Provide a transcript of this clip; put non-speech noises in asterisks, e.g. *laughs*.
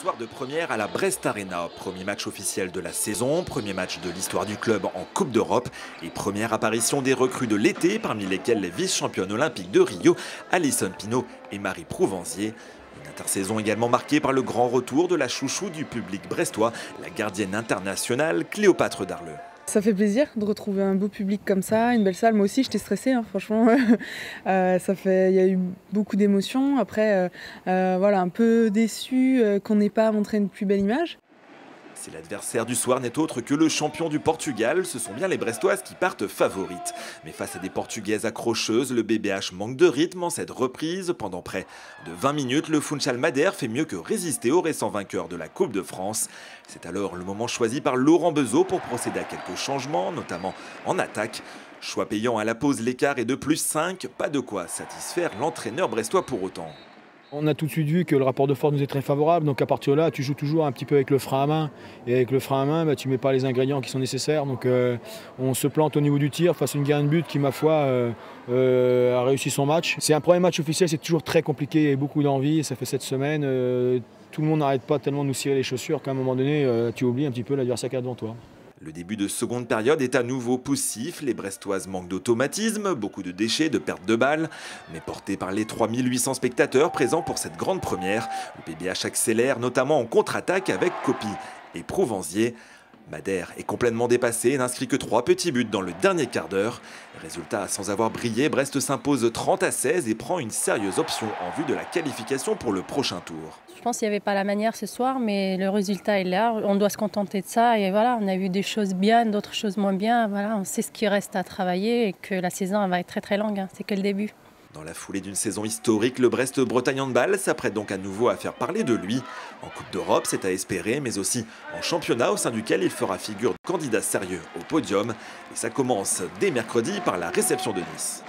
Soir de première à la Brest Arena, premier match officiel de la saison, premier match de l'histoire du club en Coupe d'Europe et première apparition des recrues de l'été, parmi lesquelles les vice-championnes olympiques de Rio, Alison Pinault et Marie Prouvencier. Une intersaison également marquée par le grand retour de la chouchou du public brestois, la gardienne internationale Cléopâtre Darleux. Ça fait plaisir de retrouver un beau public comme ça, une belle salle. Moi aussi, j'étais stressée, hein, franchement. *laughs* euh, ça fait, il y a eu beaucoup d'émotions. Après, euh, euh, voilà, un peu déçu qu'on n'ait pas montré une plus belle image. Si l'adversaire du soir n'est autre que le champion du Portugal, ce sont bien les Brestoises qui partent favorites. Mais face à des Portugaises accrocheuses, le BBH manque de rythme en cette reprise. Pendant près de 20 minutes, le Funchal Madère fait mieux que résister au récent vainqueur de la Coupe de France. C'est alors le moment choisi par Laurent Bezot pour procéder à quelques changements, notamment en attaque. Choix payant à la pause, l'écart est de plus 5, pas de quoi satisfaire l'entraîneur brestois pour autant. On a tout de suite vu que le rapport de force nous est très favorable, donc à partir de là, tu joues toujours un petit peu avec le frein à main. Et avec le frein à main, bah, tu ne mets pas les ingrédients qui sont nécessaires. Donc euh, on se plante au niveau du tir face à une gardienne de but qui, ma foi, euh, euh, a réussi son match. C'est un premier match officiel, c'est toujours très compliqué et beaucoup d'envie. Ça fait cette semaine. Tout le monde n'arrête pas tellement de nous cirer les chaussures qu'à un moment donné, tu oublies un petit peu l'adversaire devant toi. Le début de seconde période est à nouveau poussif, les Brestoises manquent d'automatisme, beaucoup de déchets, de pertes de balles, mais portés par les 3800 spectateurs présents pour cette grande première, le PBH accélère notamment en contre-attaque avec Copy et Prouvencier. Madère est complètement dépassé et n'inscrit que trois petits buts dans le dernier quart d'heure. Résultat, sans avoir brillé, Brest s'impose 30 à 16 et prend une sérieuse option en vue de la qualification pour le prochain tour. Je pense qu'il n'y avait pas la manière ce soir, mais le résultat est là. On doit se contenter de ça. Et voilà, on a vu des choses bien, d'autres choses moins bien. Voilà, on sait ce qui reste à travailler et que la saison va être très très longue. Hein. C'est que le début. Dans la foulée d'une saison historique, le Brest-Bretagne Handball s'apprête donc à nouveau à faire parler de lui. En Coupe d'Europe, c'est à espérer, mais aussi en championnat au sein duquel il fera figure de candidat sérieux au podium. Et ça commence dès mercredi par la réception de Nice.